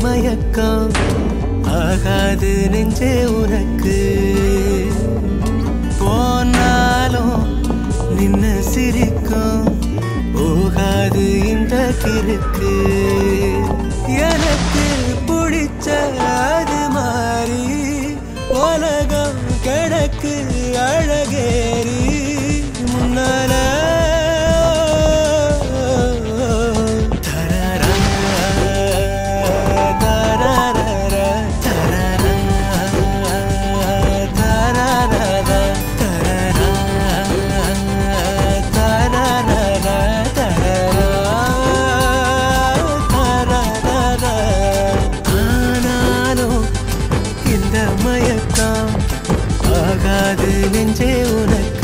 மயக்கம் ஆகாது நெஞ்சே உனக்கு. போனாலும் நின்ன சிரிக்கும் போகாது இந்த கிறுக்கு. எனக்கு பிடிச்ச அது மாறி உலகம் கிடக்கு அழகேறி. மயக்கம் ஆகாது நெஞ்சே உனக்கு.